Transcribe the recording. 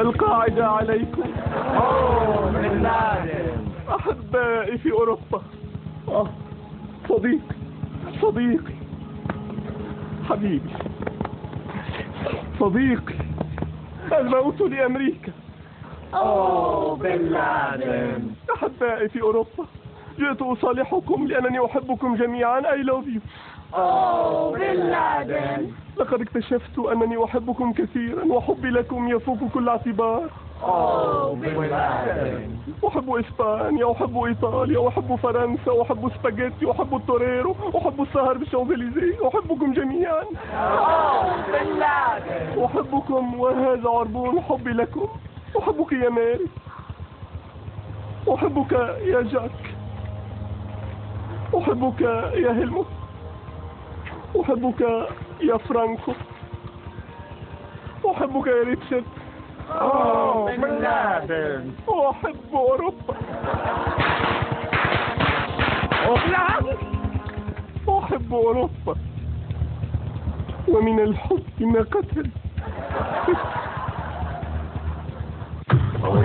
القاعدة عليكم. أحبائي في أوروبا. آه صديقي صديقي حبيبي. صديقي الموت لأمريكا. أوه أحبائي في أوروبا جئت أصالحكم لأنني أحبكم جميعا. I love you. أوه بن لادن لقد اكتشفت أنني أحبكم كثيرا وحبي لكم يفوق كل اعتبار. أحب إسبانيا أحب إيطاليا أحب فرنسا أحب سباجيتي أحب ال torero أحب السهر بالشانزليزيه أحبكم جميعا. أحبكم وهذا عربون حبي لكم. أحبك يا ماري. أحبك يا جاك. أحبك يا هيلموت. أحبك يا فرانكو. أحبك يا ريتشارد. أوه بن لادن أحب أوروبا. أحب أوروبا. ومن الحب ما قتل.